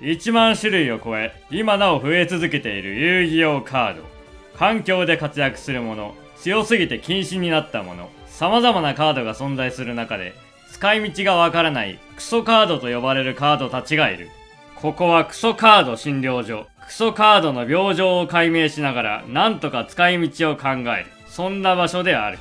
1万種類を超え今なお増え続けている遊戯王カード。環境で活躍するもの強すぎて禁止になったもの様々なカードが存在する中で使い道がわからないクソカードと呼ばれるカードたちがいる。ここはクソカード診療所クソカードの病状を解明しながらなんとか使い道を考える。そんな場所である。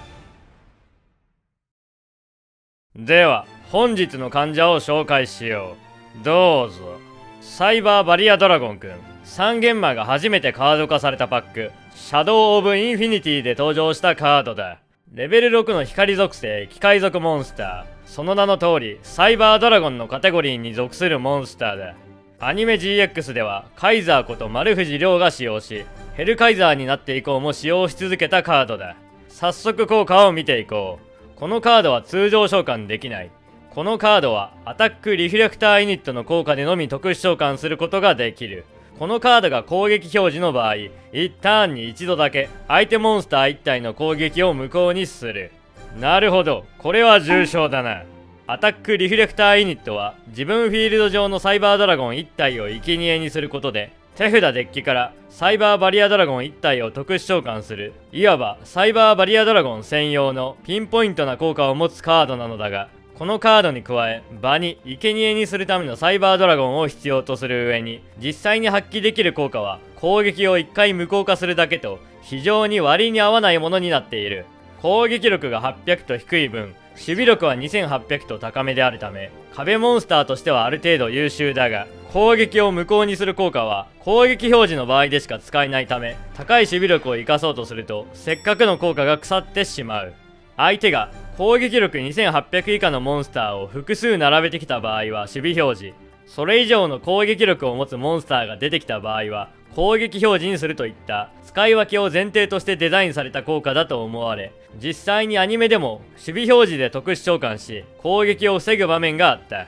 では本日の患者を紹介しよう。どうぞ。サイバーバリアドラゴンくん。三幻魔が初めてカード化されたパック。シャドウ・オブ・インフィニティで登場したカードだ。レベル6の光属性機械属モンスター。その名の通りサイバードラゴンのカテゴリーに属するモンスターだ。アニメ GX ではカイザーこと丸藤亮が使用しヘルカイザーになって以降も使用し続けたカードだ。早速効果を見ていこう。このカードは通常召喚できない。このカードはアタックリフレクターユニットの効果でのみ特殊召喚することができる。このカードが攻撃表示の場合1ターンに1度だけ相手モンスター1体の攻撃を無効にする。なるほど。これは重症だな。アタックリフレクターユニットは自分フィールド上のサイバードラゴン1体を生贄にすることで手札デッキからサイバーバリアドラゴン1体を特殊召喚する。いわばサイバーバリアドラゴン専用のピンポイントな効果を持つカードなのだがこのカードに加え場に生贄にするためのサイバードラゴンを必要とする上に実際に発揮できる効果は攻撃を1回無効化するだけと非常に割に合わないものになっている。攻撃力が800と低い分守備力は2800と高めであるため壁モンスターとしてはある程度優秀だが攻撃を無効にする効果は攻撃表示の場合でしか使えないため高い守備力を生かそうとするとせっかくの効果が腐ってしまう。相手が攻撃力2800以下のモンスターを複数並べてきた場合は守備表示。それ以上の攻撃力を持つモンスターが出てきた場合は攻撃表示にするといった使い分けを前提としてデザインされた効果だと思われ実際にアニメでも守備表示で特殊召喚し攻撃を防ぐ場面があった。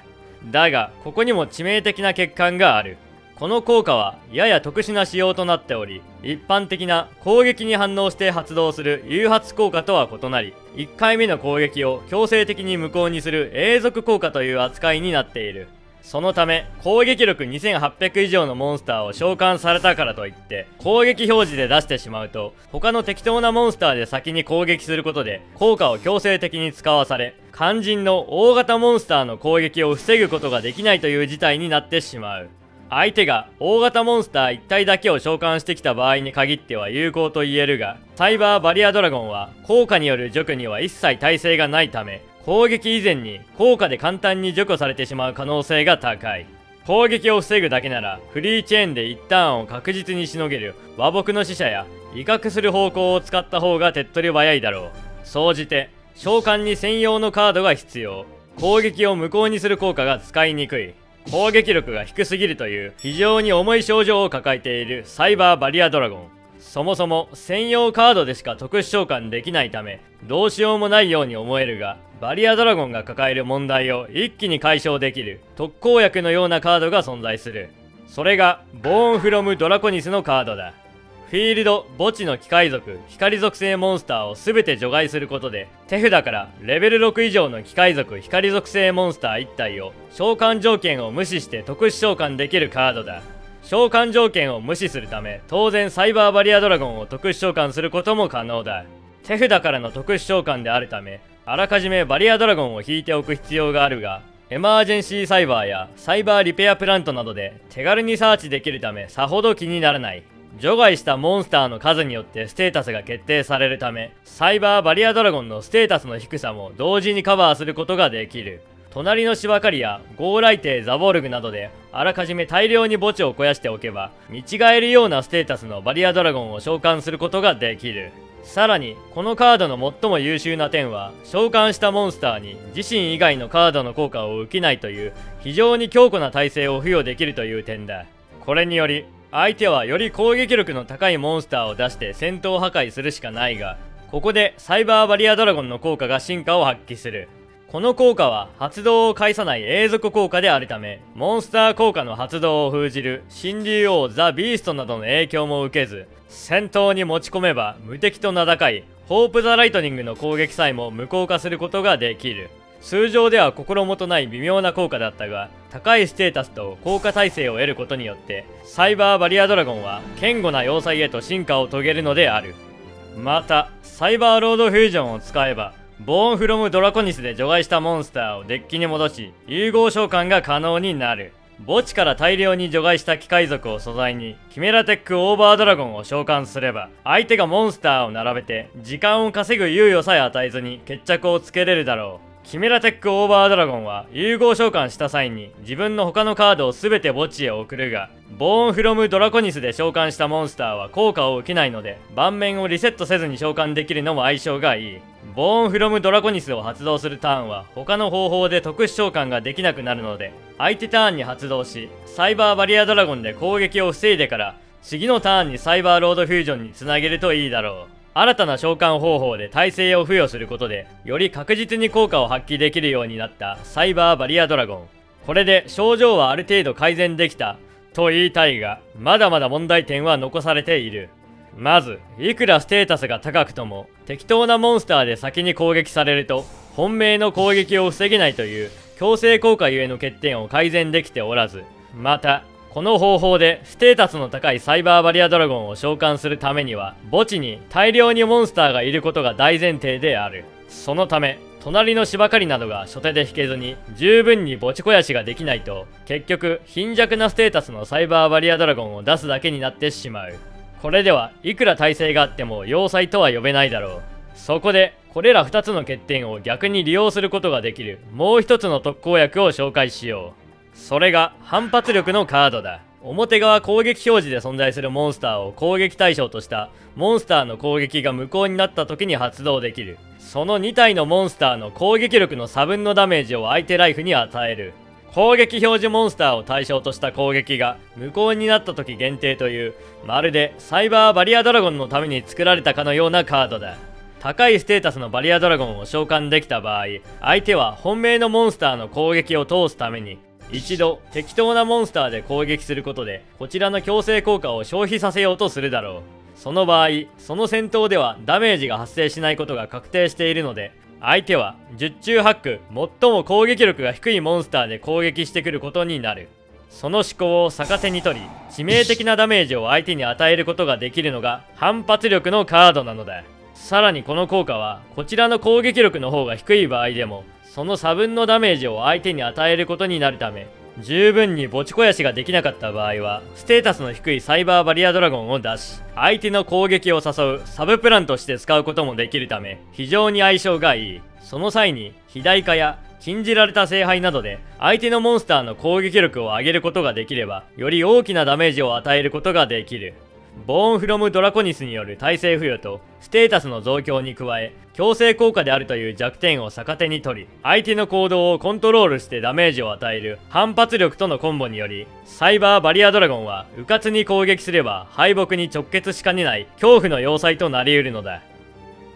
だがここにも致命的な欠陥がある。この効果はやや特殊な仕様となっており一般的な攻撃に反応して発動する誘発効果とは異なり1回目の攻撃を強制的に無効にする永続効果という扱いになっている。そのため攻撃力2800以上のモンスターを召喚されたからといって攻撃表示で出してしまうと他の適当なモンスターで先に攻撃することで効果を強制的に使わされ肝心の大型モンスターの攻撃を防ぐことができないという事態になってしまう。相手が大型モンスター1体だけを召喚してきた場合に限っては有効と言えるがサイバーバリアドラゴンは効果による除去には一切耐性がないため攻撃以前に効果で簡単に除去されてしまう可能性が高い攻撃を防ぐだけならフリーチェーンで一ターンを確実にしのげる。和睦の使者や威嚇する方向を使った方が手っ取り早いだろう。総じて召喚に専用のカードが必要。攻撃を無効にする効果が使いにくい。攻撃力が低すぎるという非常に重い症状を抱えているサイバーバリアドラゴン。そもそも専用カードでしか特殊召喚できないためどうしようもないように思えるがバリアドラゴンが抱える問題を一気に解消できる。特効薬のようなカードが存在する。それがボーンフロムドラコニスのカードだ。フィールド墓地の機械族光属性モンスターを全て除外することで手札からレベル6以上の機械族光属性モンスター1体を召喚条件を無視して特殊召喚できるカードだ。召喚条件を無視するため当然サイバーバリアドラゴンを特殊召喚することも可能だ。手札からの特殊召喚であるためあらかじめバリアドラゴンを引いておく必要があるがエマージェンシーサイバーやサイバーリペアプラントなどで手軽にサーチできるためさほど気にならない。除外したモンスターの数によってステータスが決定されるためサイバーバリアドラゴンのステータスの低さも同時にカバーすることができる。隣の芝刈りやゴーライテザボルグなどであらかじめ大量に墓地を肥やしておけば見違えるようなステータスのバリアドラゴンを召喚することができる。さらにこのカードの最も優秀な点は召喚したモンスターに自身以外のカードの効果を受けないという非常に強固な耐性を付与できるという点だ。これにより相手はより攻撃力の高いモンスターを出して戦闘破壊するしかないがここでサイバーバリアドラゴンの効果が進化を発揮する。この効果は発動を介さない永続効果であるためモンスター効果の発動を封じる神竜王ザ・ビーストなどの影響も受けず戦闘に持ち込めば無敵と名高いホープ・ザ・ライトニングの攻撃さえも無効化することができる。通常では心もとない微妙な効果だったが高いステータスと効果耐性を得ることによってサイバーバリアドラゴンは堅固な要塞へと進化を遂げるのである。またサイバーロードフュージョンを使えばボーンフロムドラコニスで除外したモンスターをデッキに戻し融合召喚が可能になる。墓地から大量に除外した機械族を素材にキメラテックオーバードラゴンを召喚すれば相手がモンスターを並べて時間を稼ぐ猶予さえ与えずに決着をつけれるだろう。キメラテックオーバードラゴンは融合召喚した際に自分の他のカードを全て墓地へ送るがボーンフロムドラコニスで召喚したモンスターは効果を受けないので盤面をリセットせずに召喚できるのも相性がいい。ボーンフロムドラコニスを発動するターンは他の方法で特殊召喚ができなくなるので相手ターンに発動しサイバーバリアドラゴンで攻撃を防いでから次のターンにサイバーロードフュージョンにつなげるといいだろう。新たな召喚方法で耐性を付与することでより確実に効果を発揮できるようになったサイバーバリアドラゴン。これで症状はある程度改善できたと言いたいがまだまだ問題点は残されている。まずいくらステータスが高くとも適当なモンスターで先に攻撃されると本命の攻撃を防げないという強制効果ゆえの欠点を改善できておらずまたこの方法でステータスの高いサイバーバリアドラゴンを召喚するためには墓地に大量にモンスターがいることが大前提である。そのため隣の芝刈りなどが初手で引けずに十分に墓地肥やしができないと結局貧弱なステータスのサイバーバリアドラゴンを出すだけになってしまう。これではいくら耐性があっても要塞とは呼べないだろう。そこでこれら2つの欠点を逆に利用することができる。もう一つの特効薬を紹介しよう。それが反発力のカードだ。表側攻撃表示で存在するモンスターを攻撃対象としたモンスターの攻撃が無効になった時に発動できる。その2体のモンスターの攻撃力の差分のダメージを相手ライフに与える。攻撃表示モンスターを対象とした攻撃が無効になった時限定というまるでサイバーバリアドラゴンのために作られたかのようなカードだ。高いステータスのバリアドラゴンを召喚できた場合相手は本命のモンスターの攻撃を通すために一度適当なモンスターで攻撃することでこちらの強制効果を消費させようとするだろう。その場合その戦闘ではダメージが発生しないことが確定しているので相手は十中八九最も攻撃力が低いモンスターで攻撃してくることになる。その思考を逆手に取り致命的なダメージを相手に与えることができるのが反発力のカードなのだ。さらにこの効果はこちらの攻撃力の方が低い場合でもその差分のダメージを相手に与えることになるため十分に墓地肥やしができなかった場合はステータスの低いサイバーバリアドラゴンを出し相手の攻撃を誘うサブプランとして使うこともできるため非常に相性がいい。その際に肥大化や禁じられた聖杯などで相手のモンスターの攻撃力を上げることができればより大きなダメージを与えることができる。ボーンフロムドラコニスによる耐性付与とステータスの増強に加え強制効果であるという弱点を逆手に取り相手の行動をコントロールしてダメージを与える反発力とのコンボによりサイバーバリアドラゴンは迂闊に攻撃すれば敗北に直結しかねない恐怖の要塞となり得るのだ。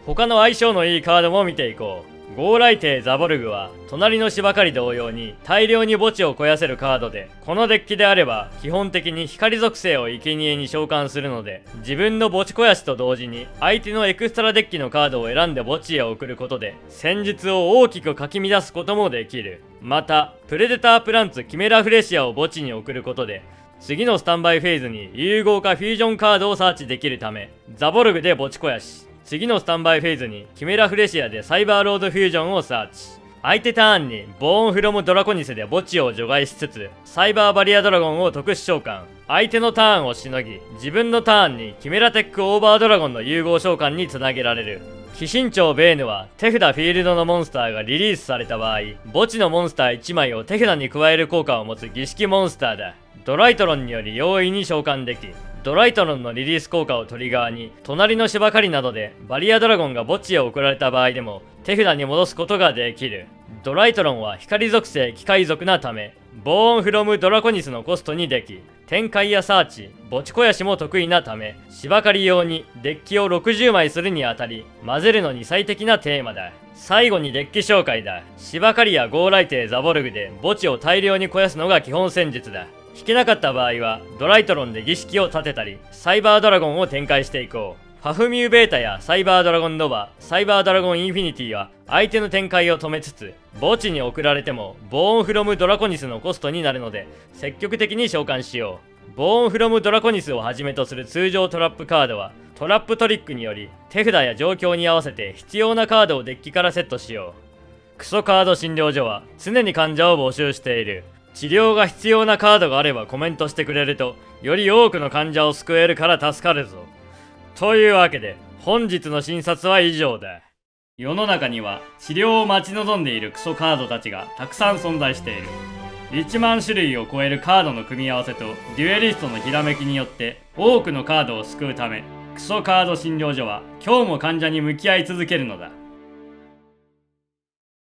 他の相性のいいカードも見ていこう。ゴーライテザボルグは隣の芝刈り同様に大量に墓地を肥やせるカードでこのデッキであれば基本的に光属性を生贄に召喚するので自分の墓地肥やしと同時に相手のエクストラデッキのカードを選んで墓地へ送ることで戦術を大きくかき乱すこともできる。またプレデタープランツキメラフレシアを墓地に送ることで次のスタンバイフェーズに融合かフュージョンカードをサーチできるためザボルグで墓地肥やし。次のスタンバイフェーズにキメラフレシアでサイバーロードフュージョンをサーチ。相手ターンにボーンフロムドラコニスで墓地を除外しつつサイバーバリアドラゴンを特殊召喚。相手のターンをしのぎ自分のターンにキメラテックオーバードラゴンの融合召喚につなげられる。鬼神長ベーヌは手札フィールドのモンスターがリリースされた場合墓地のモンスター1枚を手札に加える効果を持つ儀式モンスターだ。ドライトロンにより容易に召喚でき。ドライトロンのリリース効果をトリガーに隣の芝刈りなどでバリアドラゴンが墓地へ送られた場合でも手札に戻すことができる。ドライトロンは光属性機械属なためボーンフロムドラコニスのコストにでき展開やサーチ墓地肥やしも得意なため芝刈り用にデッキを60枚するにあたり混ぜるのに最適なテーマだ。最後にデッキ紹介だ。芝刈りやゴーライテザボルグで墓地を大量に肥やすのが基本戦術だ。引けなかった場合はドライトロンで儀式を立てたりサイバードラゴンを展開していこうハフミューベータやサイバードラゴンノバ、サイバードラゴンインフィニティは相手の展開を止めつつ、墓地に送られても、ボーンフロムドラコニスのコストになるので、積極的に召喚しよう。ボーンフロムドラコニスをはじめとする通常トラップカードは、トラップトリックにより、手札や状況に合わせて必要なカードをデッキからセットしよう。クソカード診療所は常に患者を募集している。治療が必要なカードがあればコメントしてくれると、より多くの患者を救えるから助かるぞ。というわけで、本日の診察は以上だ。世の中には治療を待ち望んでいるクソカードたちがたくさん存在している。1万種類を超えるカードの組み合わせとデュエリストのひらめきによって多くのカードを救うため、クソカード診療所は今日も患者に向き合い続けるのだ。